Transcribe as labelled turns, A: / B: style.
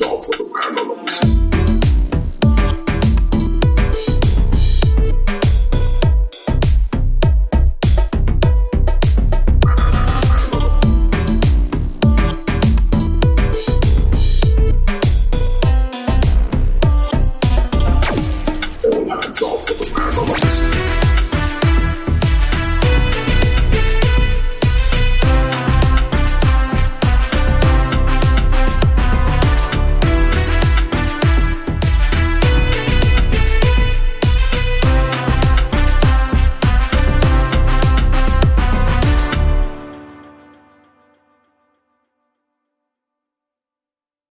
A: solve for the